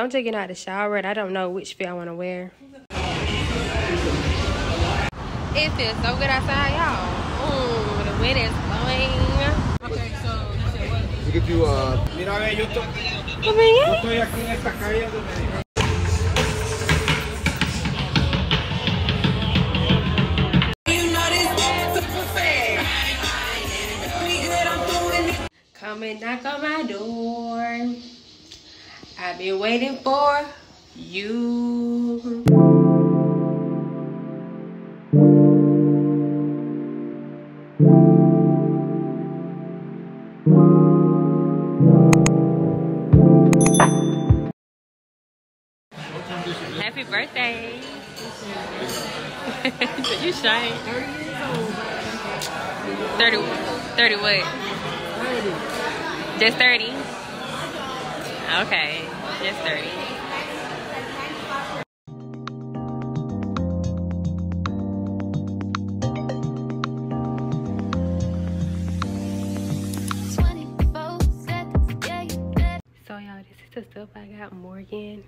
So I'm getting out the shower and I don't know which fit I want to wear. It feels so good outside, y'all. Ooh, the wind is blowing. Okay, so you said what? To give you uh Mira, ve, yo estoy, Come here. aquí en esta calle donde. Come and knock on my door. I've been waiting for you. Happy birthday. you shine. 30 30 what? Just 30? Okay, 30. So y'all, this is the stuff I got Morgan.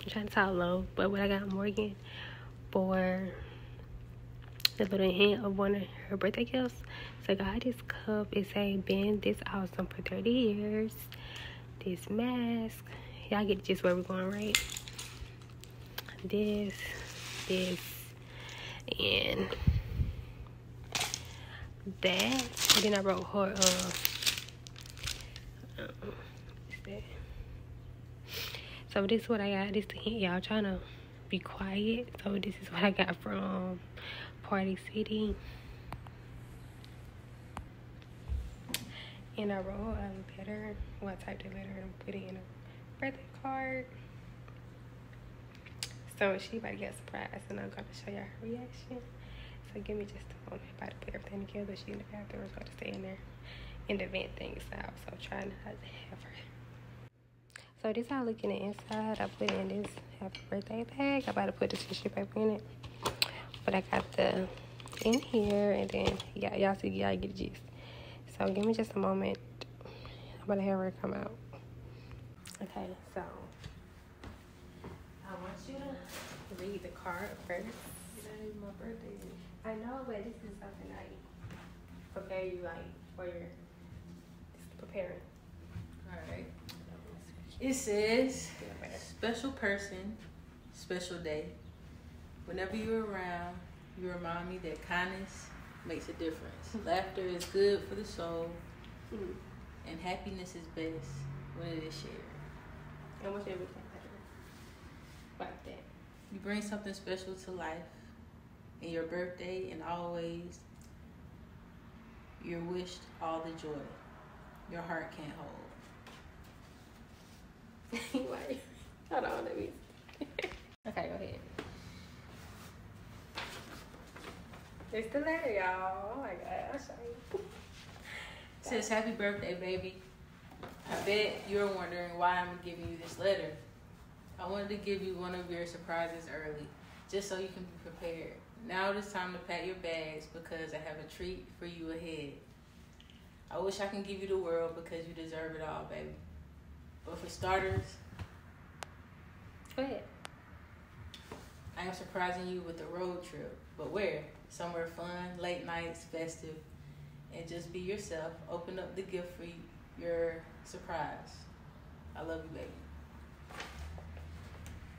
I'm trying to talk low, but what I got Morgan for the little hint of one of her birthday gifts. So I got this cup. It's a been this awesome for 30 years. This mask. Y'all get just where we're going, right? This, this, and that. And then I wrote her uh um? So this is what I got. This y'all trying to be quiet. So this is what I got from Party City. And I wrote a letter. Well, I typed a letter and put it in a birthday card. So she about to get surprised and I'm gonna show y'all her reaction. So give me just a moment. About to put everything together. She in the bathroom. Going to stay in there and the vent things out. So try not to have her. So this how I look in the inside. I put in this happy birthday bag. I about to put the tissue paper in it. But I got the in here and then yeah, y'all see y'all get the gist. So give me just a moment. I'm about to have her come out. Okay, so I want you to read the card first. That is my birthday. I know, but this is something I prepare you like for your preparing. Alright. It says, special person, special day. Whenever you're around, you remind me that kindness makes a difference. Laughter is good for the soul, Mhm. and happiness is best when it is shared. I want you to read. Like that. You bring something special to life in your birthday and always you're wished all the joy your heart can't hold. Why? Hold on, let me. okay, go ahead. It's the letter, y'all. Oh my god, I'll show you. Says happy birthday, baby. I bet you're wondering why I'm giving you this letter. I wanted to give you one of your surprises early, just so you can be prepared. Now it is time to pack your bags because I have a treat for you ahead. I wish I can give you the world because you deserve it all, baby. But for starters, Go ahead. I am surprising you with a road trip. But where? Somewhere fun, late nights, festive, and just be yourself. Open up the gift for you, your surprise. I love you, baby.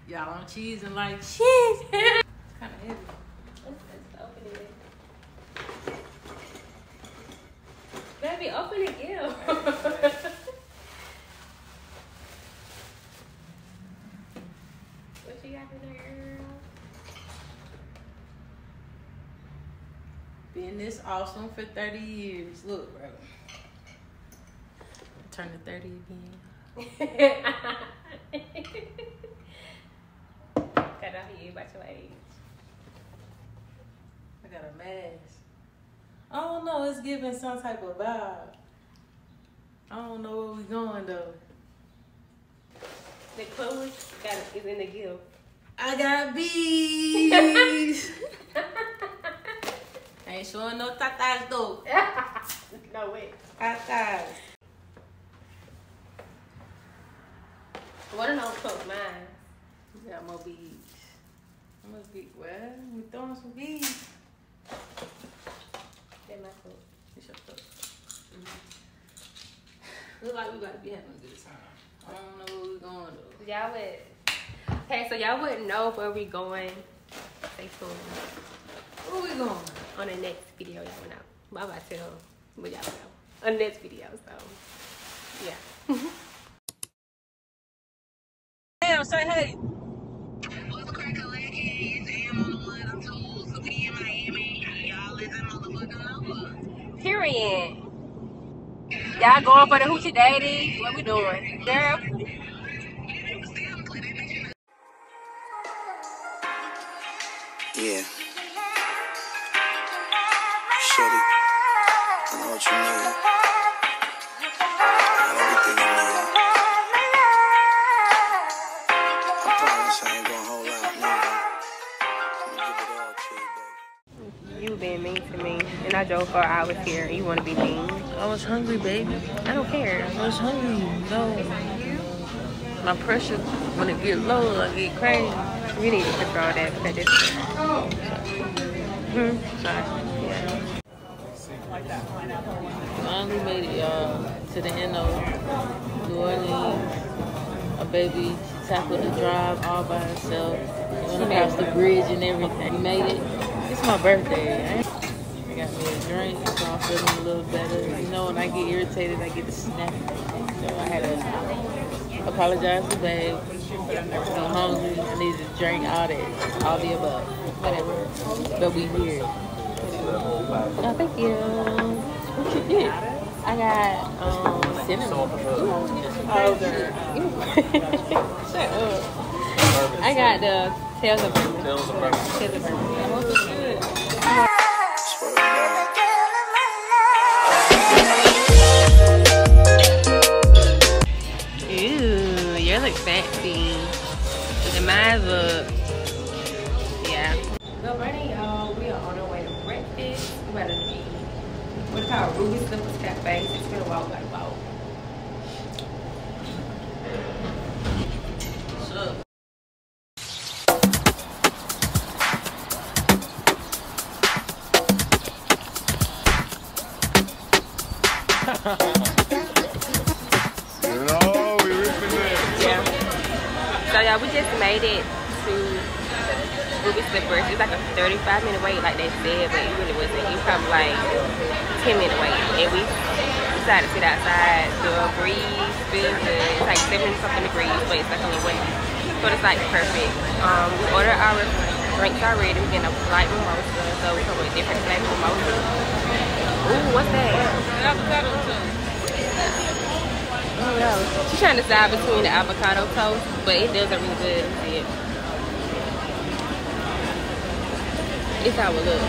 Y'all on cheese and like cheese. it's kind of heavy. Let's, let's open it. Baby, open it, what you got in there, girl? Been this awesome for 30 years. Look, bro. Turn to 30 again. Cut off you about your age. I got a mask. I don't know. It's giving some type of vibe. I don't know where we going though. The clothes got is in the gift. I got bees. Ain't showing no tatas though. no way. Tatas. What an old close mine. We got more beads. How much beads? Well, we throwing some beads. That my coat. It's your cup. Mm-hmm. Look like we about to be having a good time. I don't know where we're going though. Y'all would. Okay, so y'all wouldn't know where we going. Stay tuned Where we going? on the next video. Y'all will know. But I'm about to tell, but y'all know on the next video. So, yeah. in. Period. Y'all going for the hoochie daddy? What we doing? Girl. Yeah. Drove four hours here. You want to be mean? I was hungry, baby. I don't care. I was hungry. No. My pressure, when it get low, I get crazy. You need to control that because it's. Hmm. Sorry. Yeah. Finally made it, y'all, to the end of New Orleans. A baby, tackled the drive all by herself. She went across the bridge and everything. We made it. It's my birthday. Got me a drink, so I'm feeling a little better. You know, when I get irritated, I get to snap. So I had to apologize to babe. I'm hungry. I need to drink all that, all the above, whatever. But we here. Oh, thank you. What you? I got um cinnamon. Shut up. I got the tails of bourbon. Tails of bourbon. Ooh, yours look fancy. And mine look, yeah. Good morning, y'all. We are on our way to breakfast. We're about to be, what's called Ruby Slippers Cafe. It's gonna walk like about. What's up? So we just made it to Ruby Slippers. It's like a 35 minute wait, like they said, but it really wasn't. It was probably like 10 minute wait. And we decided to sit outside. The breeze feels good. It's like 70 something degrees, but it's like a little windy. So it's like perfect. Um, we ordered our drinks already. We're getting a light mimosa, so we come with different flavor mimosa. Ooh, what's that? Oh. She's trying to decide between the avocado toast, but it does look really good. It. It's how it looks.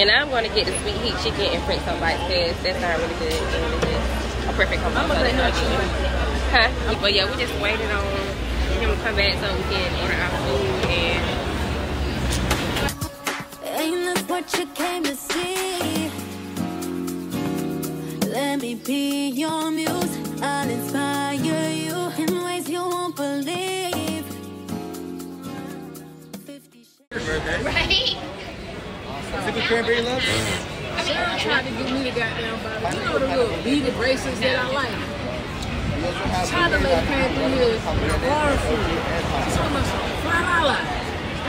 And I'm going to get the sweet heat chicken and French toast bites because that sounds really good. It's a perfect choose. Huh? But yeah, we just waited on him to come back so we can order our food and Ain't this what you came to see? Let me be your muse. I'll inspire you in ways you won't believe. Fifty Shades- Right? Sipping cranberry love? Sarah tried to get me the goddamn bottle. You know the little beaded bracelets that I like. Tried to make pay through here bar food. She's talking about some five dollars.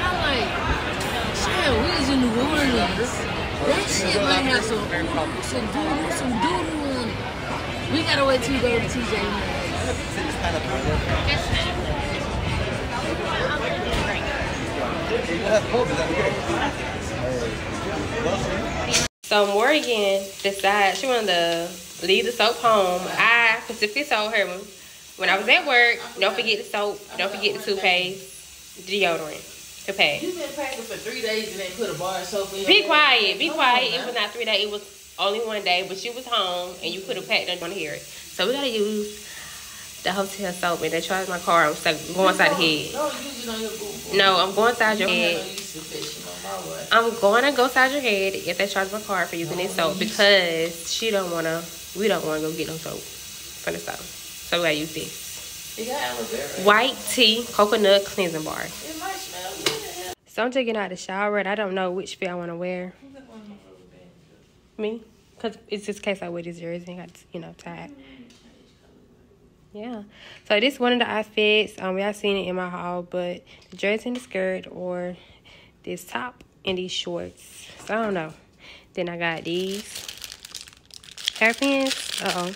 I'm like, shit, we was in New Orleans. That shit might have some some doodle, some doodle on it. We gotta wait till you go to TJ Maxx. So Morgan decided she wanted to leave the soap home. I specifically told her when I was at work, don't forget the soap, don't forget the toothpaste, deodorant, to pack. You've been packing for three days and they put a bar of soap in Be bag. quiet, be Come quiet. on It was not three days, it was only one day, but you was home and you could have packed, don't want to hear it. So we gotta use the hotel soap and they charged my car. I'm stuck going inside the head. Don't use it on your boo boo. No, I'm going inside your Don't have no head. use of fishing on my way. I'm going to go inside your head if they charge my card for using this soap because she don't wanna. We don't wanna go get no soap from the store, so we gotta use this. You got aloe vera. White tea, coconut cleansing bar. It might smell good. So I'm taking out the shower and I don't know which fit I want to wear. Me? Because it's just case I wear these jersey and got, you know, tied. Yeah. So this one of the outfits. Um, y'all seen it in my haul, but the dress and the skirt or this top and these shorts. So I don't know. Then I got these hairpins. Uh oh.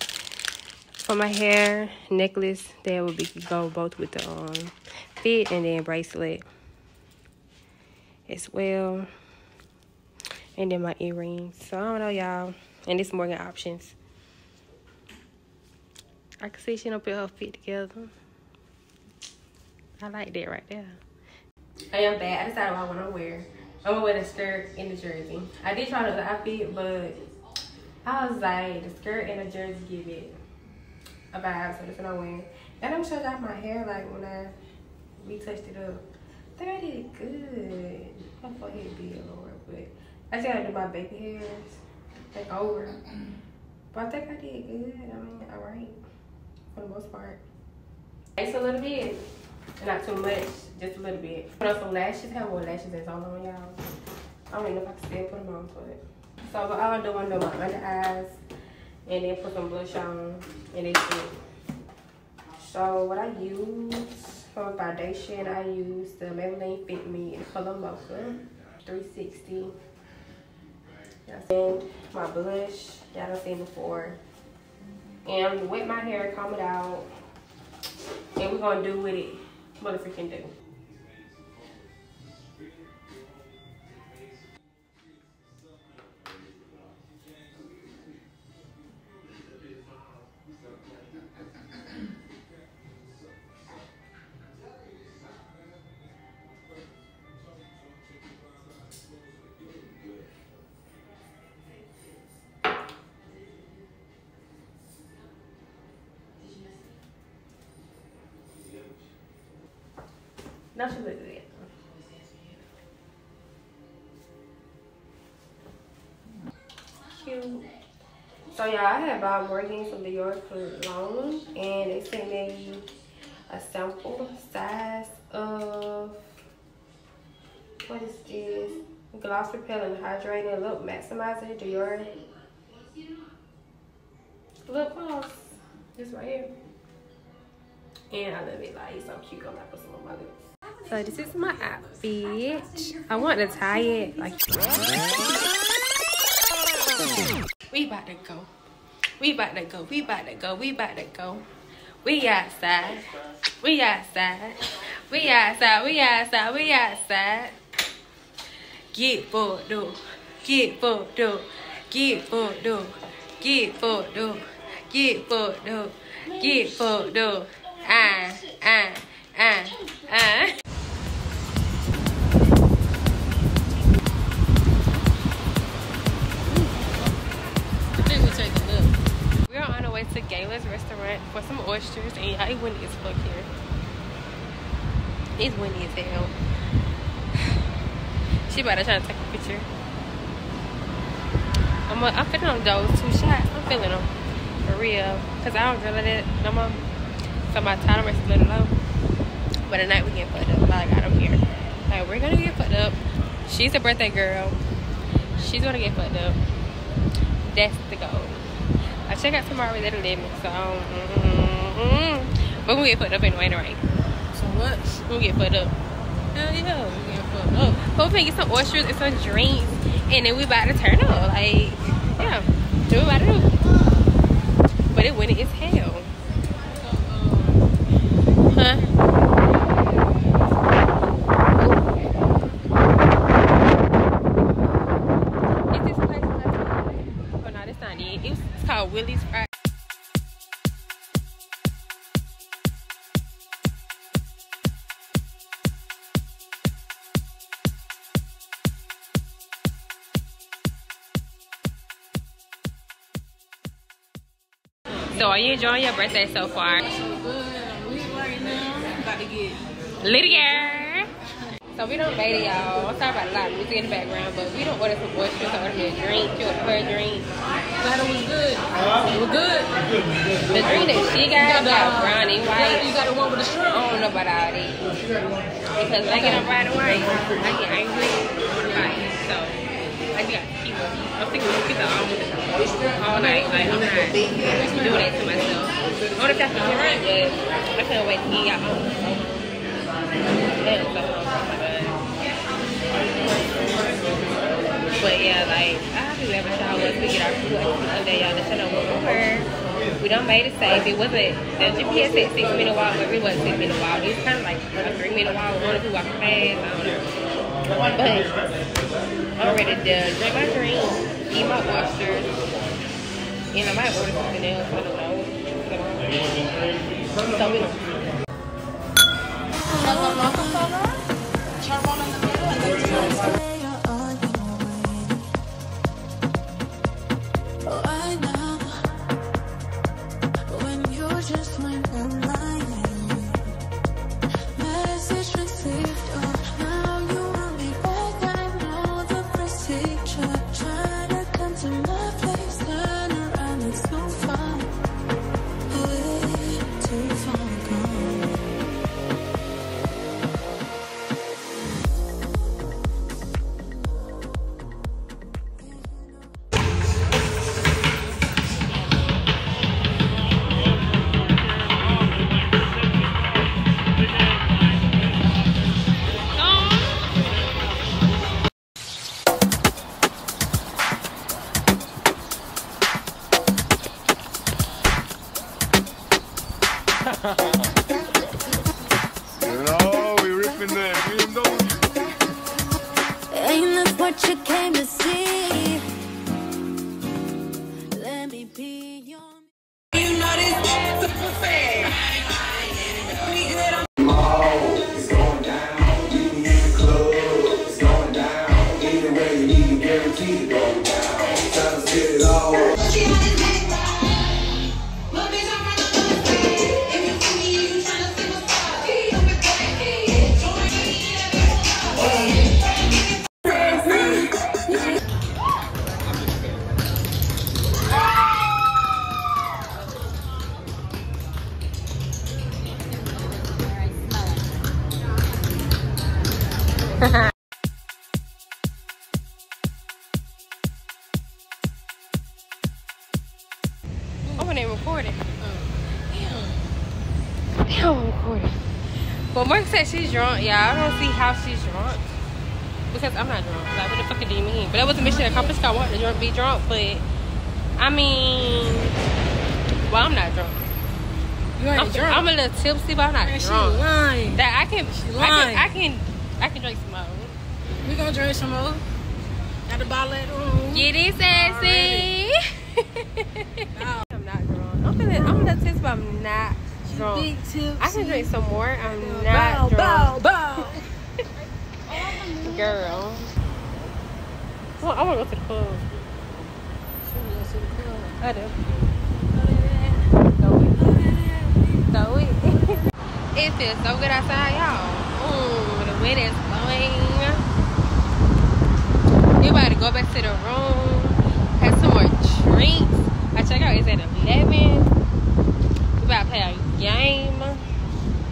For my hair, necklace that would be go both with the um fit and then bracelet as well. And then my earrings. So I don't know, y'all. And this Morgan options. I can see she don't put her feet together. I like that right there. I am bad. I decided what I want to wear. I'm gonna wear the skirt and the jersey. I did try the outfit, but I was like, the skirt and the jersey give it a vibe, so that's what I'm wearing. And I'm showing off my hair, like when I retouched it up. I think I did good. My forehead be a little, but I just gotta do my baby hairs, over. But I think I did good. I mean, alright for the most part. It's a little bit, not too much, just a little bit. Put on some lashes, have more lashes that's all on y'all. I don't even know if I can still put them on, but. So all I'm doing, do my under eyes, and then put some blush on, and it's it. So what I use for foundation, I use the Maybelline Fit Me in color mocha, 360. And my blush, y'all done seen before, and I'm gonna wet my hair, comb it out, and we're gonna do with it. What we can do. Now she look. Cute. So y'all, I had bought Morgan some Dior cologne, and they sent me a sample size of what is this? Gloss repelling Hydrating Lip Maximizer Dior lip gloss. This right here. And I love it. Like it's so cute. I'm gonna put some on my lips. So this is my outfit. I want to tie it like we about to go. We about to go. We about to go. We about to go. We outside. We outside. We outside. We outside. We outside. Get up. Get up. Get up. Get up. Get up. Get up. Ah, ah, ah, ah. Way to Gayla's restaurant for some oysters, and y'all, it's windy as fuck here. It's windy as hell. She about to try to take a picture. I'm, a, I'm feeling on those two shots. I'm feeling them for real, cause I don't feel it no more. So my tolerance is a little low. But tonight we get fucked up. Like I don't care. Like we're gonna get fucked up. She's a birthday girl. She's gonna get fucked up. That's the goal. I check out tomorrow at 11, so mm-hmm. but we get fucked up anyway, right? So what? We'll get fucked up. Hell yeah, we get fucked up. But we can get some oysters and some drinks, and then we about to turn up. Like, yeah, do what we about to do. But it windy are you enjoying your birthday so far? So good. I'm right now. About to get Lydia. So we don't made it, y'all. I'm sorry about a lot of music in the background, but we don't order some oysters or order me a drink. You order her a drink. glad it was good. It was good. The drink that she got got brownie white. You got the one with the shrimp. I don't know about all these. Because I get on brownie white, I get angry. So I got I'm thinking of keep the almond all night. Like I'm not doing that to myself. I want to try some drink, but I couldn't wait to eat god. But yeah, like I do ever once we get our food like day, y'all. Know what we were. We done made it safe. It wasn't the GPS said six minute walk, but it wasn't six minute walk. It was kind of like a three minute walk. If we walking fast. I don't know. But I'm ready to drink my drink, eat my oysters, and I might order something else. I don't know. So we Right how she's drunk. Because I'm not drunk. Like, what the fuck do you mean? But that was a mission accomplished. I want to drunk, be drunk. But, I mean, well, I'm not drunk. You ain't I'm, drunk. I'm a little tipsy, but I'm not Man, she drunk. lying. That I can, I lying. can, I can, I can drink some more. We gonna drink some more. Got the bottle at home. Get it, sassy. I'm not drunk. I'm feeling, I'm a little tipsy, but I'm not drunk. Big tips. I can drink some more. I'm Bow, not drunk. bow, bow. Girl. Well, I want to go to the club. I do. Go it. Go it. it feels so good outside, y'all. Ooh, the wind is blowing. We about to go back to the room, have some more drinks. I check out it's at 11. We about to play a game.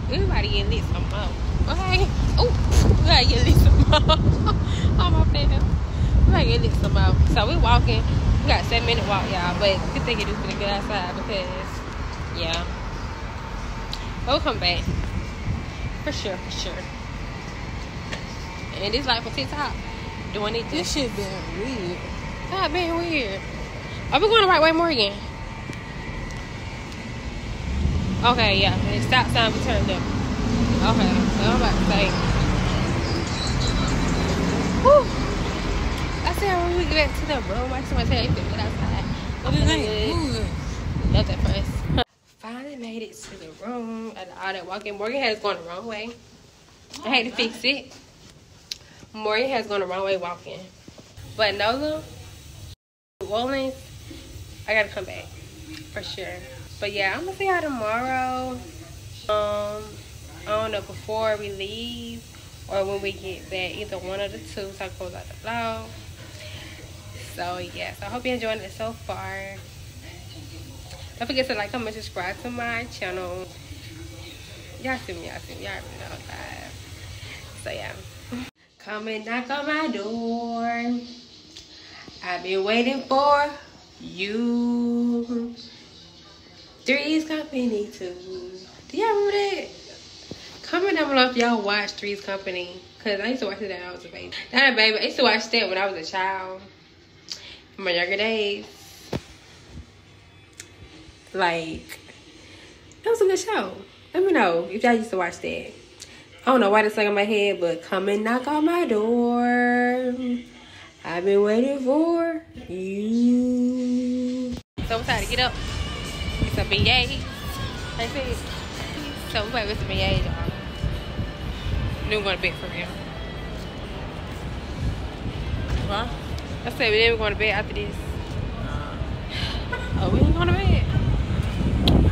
We about to get lit some more. Okay. Oh, we gotta get lit some more. oh my bad. We gotta get lit some more. So we walking. We got a seven minute walk, y'all. But good thing it is pretty good outside because, yeah. We'll come back. For sure, for sure. And this like for TikTok. Doing it This shit been weird. God, been weird. Are we going the right way, Morgan? Okay, yeah. Stop sign we turned up. Okay, so I'm about to say. Whew. I said when we get back to the room, I just want to tell you to get outside. What is that? Love that first. Finally made it to the room and all that walking. Morgan has gone the wrong way. I had to fix it. Morgan has gone the wrong way walking. But Nola, Wollins, I gotta come back for sure. But yeah, I'm gonna see y'all tomorrow. Um, I don't know before we leave or when we get back, either one of the two. So I close out the vlog. So yeah, so I hope you're enjoying it so far. Don't forget to like, comment, subscribe to my channel. Y'all see me, y'all see me, y'all already know that. So yeah. Come and knock on my door. I've been waiting for you. Three's Company too. Do y'all remember that? Comment down below if y'all watch Three's Company. Cause I used to watch it when I was a baby. Not a baby. I used to watch that when I was a child. In my younger days. Like, that was a good show. Let me know if y'all used to watch that. I don't know why that's like in my head, but come and knock on my door. I've been waiting for you. So I'm tired to get up. It's a beignet. I see. So we to get some beignet, y'all. Going to bed for real. Huh? I said we didn't going to bed after this. Oh, we ain't going to bed.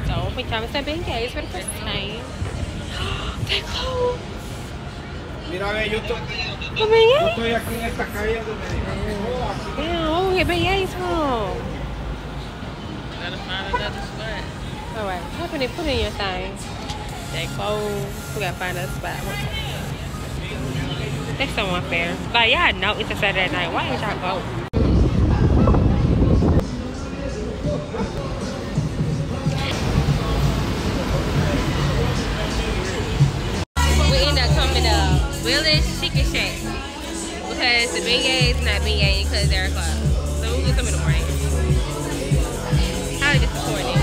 So we come to beignets for the first time. they closed. Mira, ve, yo estoy, The yo beignet? estoy aquí en esta calle donde dijeron, oh, aquí Damn, where oh, we get beignets from? Gotta find another spot. All right, put it, put in your thing. They closed. We gotta find a spot. That's so unfair. Like y'all know it's a Saturday night. Why did y'all go? We end up coming to Willie's Chicken Shack because the beignets not beignet because they're closed. So we'll get some in the morning. Highly disappointed.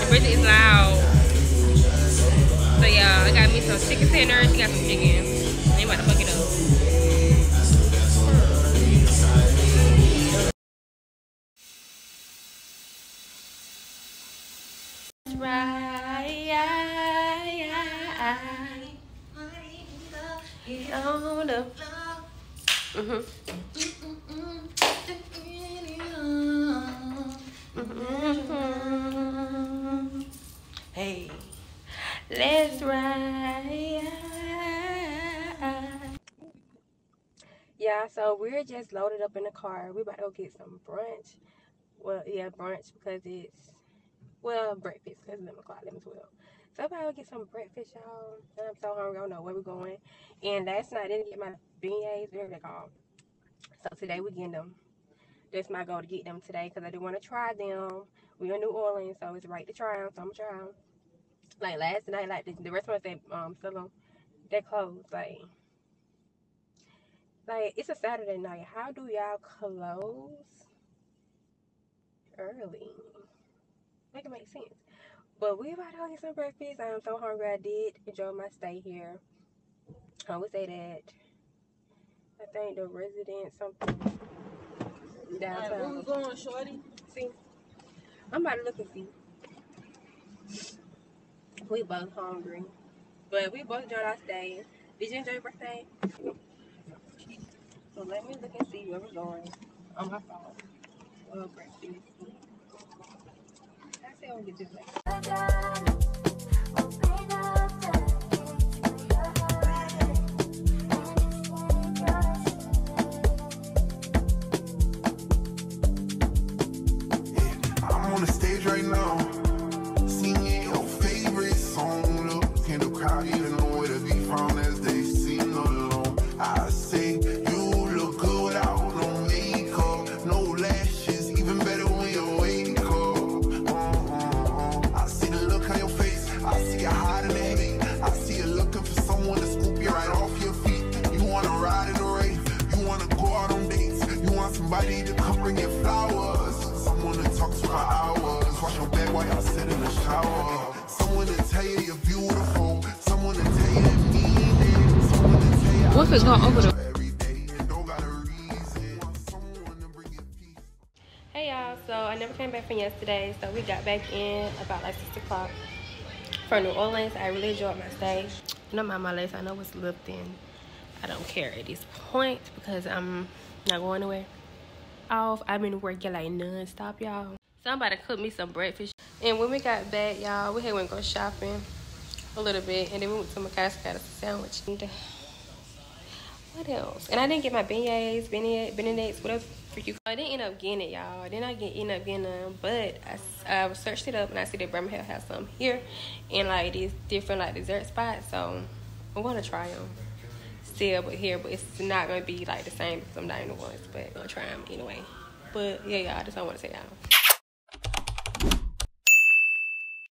The Bridget is loud. So yeah, I got me some chicken tenders. She got some chicken. They about to Mhm. Mhm. Hey, let's ride. Yeah, so we're just loaded up in the car. We about to go get some brunch. Well, yeah, brunch because it's well breakfast because it's eleven o'clock, eleven twelve. So I'm about to get some breakfast, y'all. I'm so hungry. I don't know where we're going. And last night I didn't get my beignets, whatever they called. So today we getting them. That's my goal to get them today because I do want to try them. We're in New Orleans, so it's right to try them. So I'm gonna try them. Like last night, like the, the restaurants that um sell them, they closed. Like, like it's a Saturday night. How do y'all close early? Make it make sense. But we about to go get some breakfast. I'm so hungry. I did enjoy my stay here. I would say that I think the resident something downtown. going, shorty? See, I'm about to look and see. We both hungry, but we both enjoyed our stay. Did you enjoy your birthday? So let me look and see where we're going on my phone. Well, breakfast. I say I'll get this later. I'm on the stage right now, to bring you peace. Hey y'all, so I never came back from yesterday, so we got back in about like 6 o'clock from New Orleans. I really enjoyed my stay. Don't mind my lace, I know it's lifting. I don't care at this point because I'm not going anywhere. Off, I've been working like non-stop, y'all. Somebody I'm about to cook me some breakfast. And when we got back, y'all, we had went go shopping a little bit, and then we went to McCaskey got a sandwich. What else? And I didn't get my beignets, beignet, beignets, whatever for you. I didn't end up getting it, y'all. I did not get end up getting them, but I searched it up and I see that Birmingham has some here, and like these different like dessert spots. So I'm gonna try them still, but here, but it's not gonna be like the same because I'm not in the ones. But I'm gonna try them anyway. But yeah, y'all, I just don't want to say y'all.